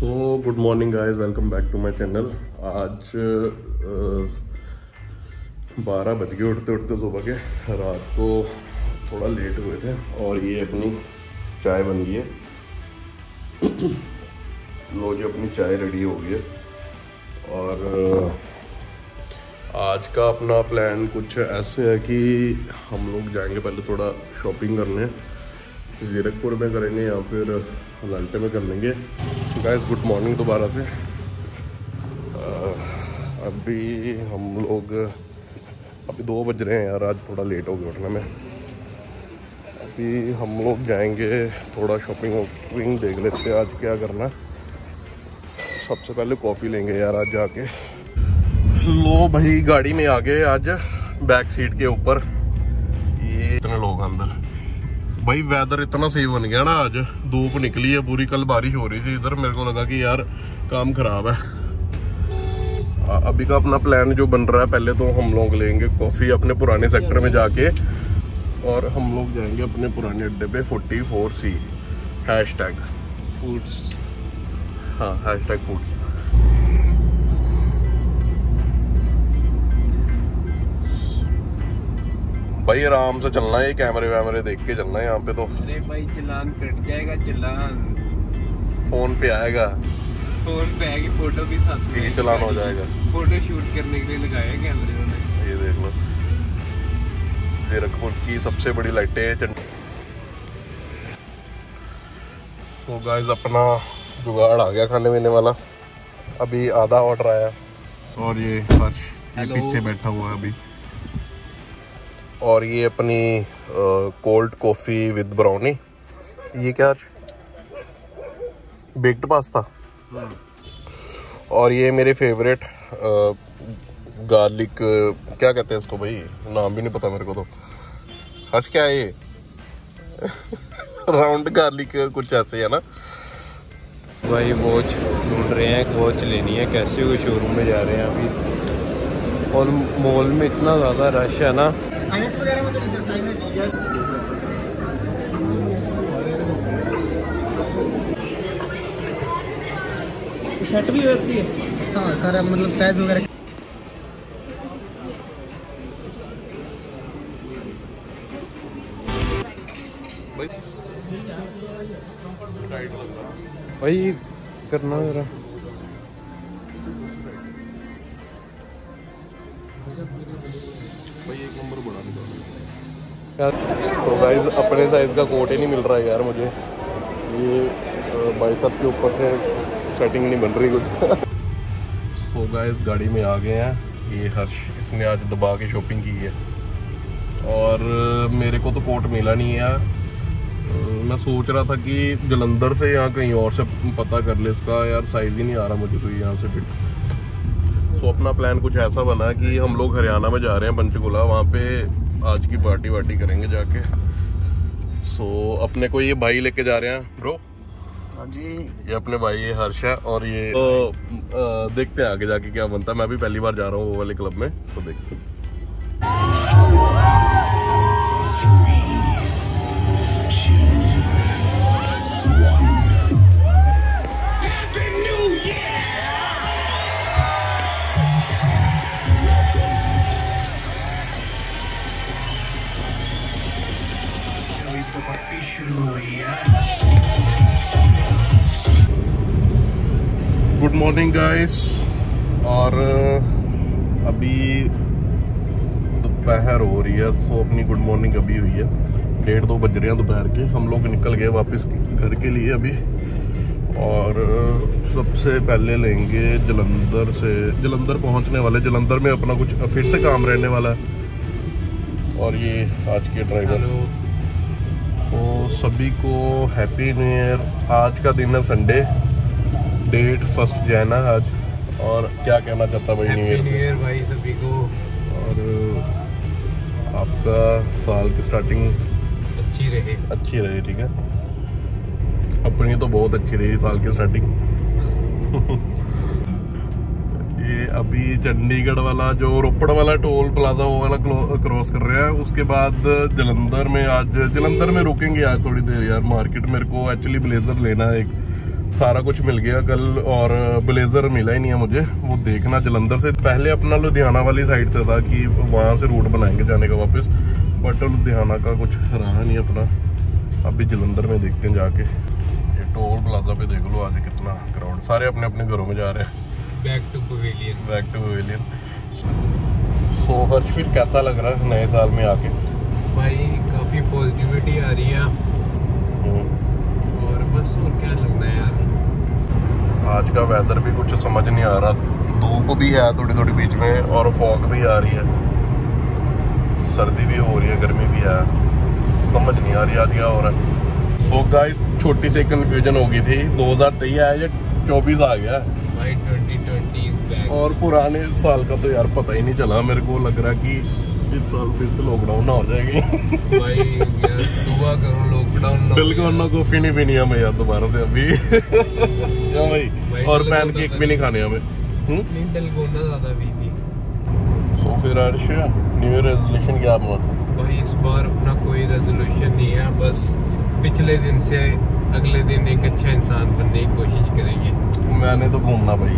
So good morning guys welcome back to my channel आज बारह बज गए, उठते उठते सुबह के। रात को थोड़ा लेट हुए थे और ये अपनी चाय बन गई है। लो जी, अपनी चाय रेडी हो गई है। और आज का अपना प्लान कुछ ऐसे है कि हम लोग जाएँगे पहले थोड़ा शॉपिंग करने। जीरकपुर में करेंगे या फिर लालटे में कर लेंगे। गाइस गुड मॉर्निंग दोबारा से। अभी हम लोग, अभी दो बज रहे हैं यार, आज थोड़ा लेट हो गया उठने में। अभी हम लोग जाएँगे थोड़ा शॉपिंग वॉपिंग देख लेते हैं आज क्या करना। सबसे पहले कॉफ़ी लेंगे यार आज जाके। लो भाई, गाड़ी में आ गए आज बैक सीट के ऊपर। ये इतने लोग अंदर। भाई वेदर इतना सही बन गया ना आज धूप निकली है पूरी कल बारिश हो रही थी इधर मेरे को लगा कि यार काम खराब है अभी का अपना प्लान जो बन रहा है पहले तो हम लोग लेंगे कॉफ़ी अपने पुराने सेक्टर में जाके और हम लोग जाएँगे अपने पुराने अड्डे पे 44 सी हैश टैग फूड्स हाँ हैश टैग फूड्स भाई आराम से चलना है कैमरे वैमरे देख के चलना है यहाँ पे तो अरे भाई चलान कट जाएगा चलान फ़ोन पे आएगा फ़ोन पे आएगी फ़ोटो भी साथ में चलान हो जाएगा फ़ोटो शूट करने के लिए लगाया कैमरे ये देख लो जीरकपुर की सबसे बड़ी लाइटें हैं चंड सो गाइस अपना जुगाड़ आ गया खाने पीने वाला अभी आधा ऑर्डर आया और ये हर्ष पीछे बैठा हुआ है अभी और ये अपनी कोल्ड कॉफ़ी विद ब्राउनी ये क्या? बेक्ड पास्ता और ये मेरे फेवरेट गार्लिक क्या कहते हैं इसको भाई? नाम भी नहीं पता मेरे को तो। हर्ष, क्या है ये? राउंड गार्लिक कुछ ऐसे है ना? भाई वॉच ढूंढ रहे हैं वॉच लेनी है। कैसे वो शोरूम में जा रहे हैं अभी? और मॉल में इतना ज़्यादा रश है ना। आइनक्स वगैरह में तो नहीं चलता आइनक्स शर्ट भी होती है हाँ सारा मतलब साइज़ वगैरह। भाई करना जरा। भाई एक नंबर बड़ा निकालो तो गाइस अपने साइज़ का कोट ही नहीं मिल रहा है यार मुझे। ये भाई साहब के ऊपर से सेटिंग नहीं बन रही कुछ। सो गाइस गाड़ी में आ गए हैं। ये हर्ष इसने आज दबा के शॉपिंग की है। और मेरे को तो कोट मिला नहीं है मैं सोच रहा था कि जलंधर से या कहीं और से पता कर ले इसका। यार साइज़ ही नहीं आ रहा मुझे कोई यहाँ से फिट। सो अपना प्लान कुछ ऐसा बना कि हम लोग हरियाणा में जा रहे हैं पंचकुला वहाँ पे आज की पार्टी वार्टी करेंगे जाके। सो अपने को ये भाई लेके जा रहे हैं ब्रो हाँ जी। ये अपने भाई ये हर्ष है और ये तो आ, देखते हैं आगे जाके क्या बनता है। मैं भी पहली बार जा रहा हूँ वो वाले क्लब में तो देखते हैं। गुड मॉर्निंग गाइस और अभी दोपहर हो रही है सो अपनी गुड मॉर्निंग अभी हुई है। डेढ़ दो बज रहे हैं दोपहर के। हम लोग निकल गए वापस घर के लिए अभी। और सबसे पहले लेंगे जलंधर से। जलंधर पहुँचने वाले। जलंधर में अपना कुछ, फिर से काम रहने वाला है। और ये आज के ड्राइवर तो सभी को हैप्पी न्यू ईयर आज का दिन है संडे डेट फ़र्स्ट जैन है आज। और क्या कहना चाहता भाई न्यू ईयर भाई सभी को। और आपका साल की स्टार्टिंग अच्छी रहे। अच्छी रही ठीक है? अपनी तो बहुत अच्छी रही साल की स्टार्टिंग ये अभी चंडीगढ़ वाला जो रोपड़ वाला टोल प्लाजा, वो वाला क्रॉस कर रहे हैं। उसके बाद जलंधर में आज, जलंधर में रुकेंगे आज थोड़ी देर यार। मार्केट मेरे को एक्चुअली ब्लेजर लेना है एक। सारा कुछ मिल गया कल और ब्लेजर मिला ही नहीं है मुझे। वो देखना जलंधर से। पहले अपना लुधियाना वाली साइड से था कि वहाँ से रूट बनाएँगे जाने का वापस। बट लुधियाना का कुछ रहा नहीं अपना। अभी जलंधर में देखते हैं जाके। ये टोल प्लाजा पे देख लो आज कितना क्राउड सारे अपने अपने घरों में जा रहे हैं। Back to pavilion back to pavilion so Harsh फिर कैसा लग रहा है नए साल में आके? भाई काफ़ी पॉजिटिविटी आ रही है। हम्म। और बस और क्या लगना है यार? आज का वेदर भी कुछ समझ नहीं आ रहा। धूप भी है थोड़ी थोड़ी बीच में और फॉग भी आ रही है। सर्दी भी हो रही है गर्मी भी है। समझ नहीं आ रही आज क्या हो रहा है। सो गाइस छोटी सी कंफ्यूजन हो गई थी। 2023 आया या 24 आ गया? भाई 2020 इज़ बैक और पुराने साल का तो यार पता ही नहीं चला। मेरे को लग रहा कि इस साल फिर से लॉकडाउन ना हो जाएगी। भाई यार दुआ करो लॉकडाउन ना बिल्कुल वरना कॉफ़ी नहीं पीनी हमें यार दोबारा से अभी। क्या भाई और पैन केक भी नहीं खाने हमें। हम्म? नहीं डलगोना ज़्यादा भी थी। सो फिर अर्श न्यू ईयर रेजोल्यूशन क्या अपना भाई इस बार अपना कोई रेजोल्यूशन नहीं है। बस पिछले दिन से अगले दिन एक अच्छा इंसान बनने की कोशिश करेंगे। मैंने तो घूमना भाई।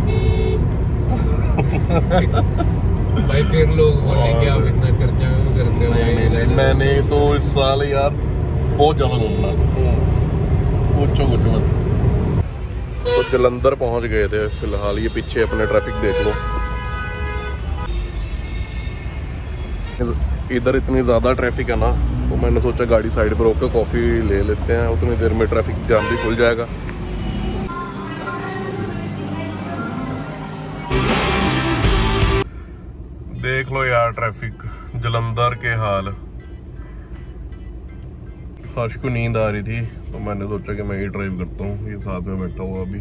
भाई फिर लोग बोलेंगे आप इतना खर्चा क्यों करते हो नहीं नहीं नहीं मैंने तो इस साल यार बहुत ज़्यादा घूमना। पूछो कुछ मत। तो जलंधर पहुँच गए थे फ़िलहाल ये पीछे अपने ट्रैफ़िक देख लो। इधर इतनी ज़्यादा ट्रैफ़िक है ना तो मैंने सोचा गाड़ी साइड पर रोक के कॉफ़ी ले लेते हैं उतनी देर में ट्रैफ़िक जाम भी खुल जाएगा। लो यार ट्रैफ़िक जलंधर के हाल हर्ष को नींद आ रही थी तो मैंने सोचा कि मैं ही ड्राइव करता हूँ ये साथ में बैठा हुआ अभी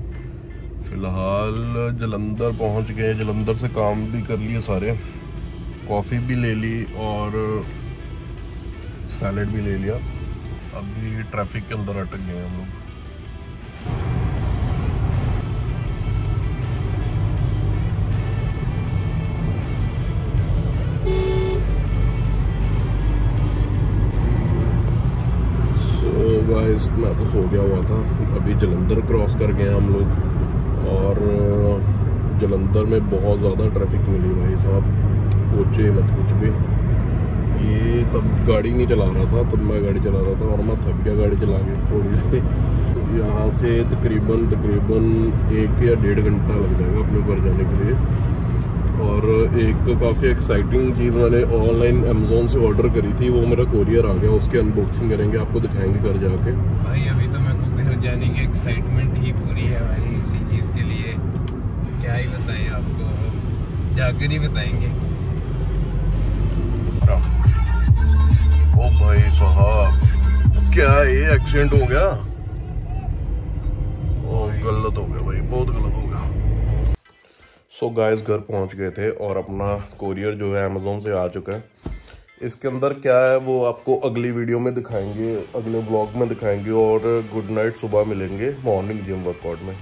फ़िलहाल जलंधर पहुँच गए जलंधर से काम भी कर लिए सारे कॉफ़ी भी ले ली और सैलड भी ले लिया अभी ट्रैफ़िक के अंदर अटक गए हम लोग गाइस मैं तो सो गया हुआ था। अभी जलंधर क्रॉस कर गए हम लोग। और जलंधर में बहुत ज़्यादा ट्रैफ़िक मिली भाई साहब। पूछे मत कुछ भी। ये तब गाड़ी नहीं चला रहा था, तब मैं गाड़ी चला रहा था और मैं थक गया गाड़ी चला के थोड़ी सी। यहाँ से तकरीबन तकरीबन एक या डेढ़ घंटा लग जाएगा अपने घर जाने के लिए। और एक काफ़ी एक्साइटिंग चीज़ मैंने ऑनलाइन अमेजोन से ऑर्डर करी थी वो मेरा कोरियर आ गया उसकी अनबॉक्सिंग करेंगे आपको दिखाएँगे घर जाके। भाई अभी तो मेरे को घर जाने की एक्साइटमेंट ही पूरी है भाई इसी चीज़ के लिए। क्या ही बताएँ आपको जाकर ही बताएँगे। ओ भाई साहब क्या ये एक्सीडेंट हो गया? ओ गलत हो गया भाई बहुत गलत हो गया। सो गाइस घर पहुँच गए थे और अपना कोरियर जो है अमेजोन से आ चुका है। इसके अंदर क्या है, वो आपको अगली वीडियो में दिखाएँगे, अगले ब्लॉग में दिखाएँगे और गुड नाइट सुबह मिलेंगे मॉर्निंग जिम वर्कआउट में।